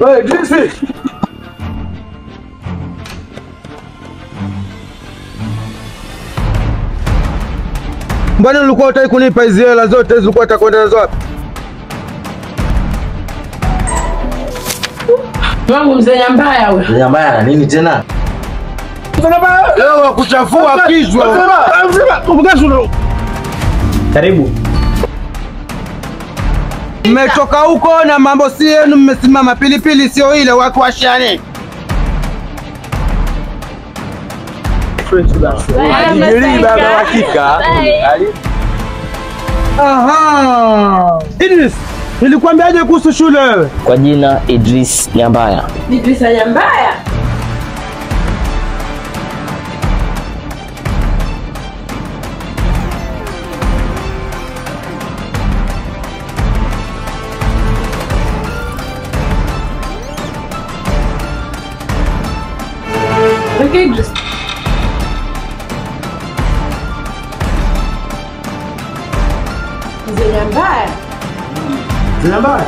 Wewe Idrisi. Mbona ulikuwa utaki kunipa hizi hela zote hizi ulikuwa utakwenda nazo wapi? Wangu mzee Nyambaya wewe. Nyambaya na nini tena? Leo wakuchafua kichwa. Karibu. Mmetoka huko na mambo si yenu, mmesimama pilipili sio ile wakuashane. Ajigiri baba hakika. Aha. Idris, nilikwambiaje kuhusu shule wewe? Kwa jina Idris Nyambaya. Idris Nyambaya. Okay, Idris. Mzee Nyambaya. Nyambaya.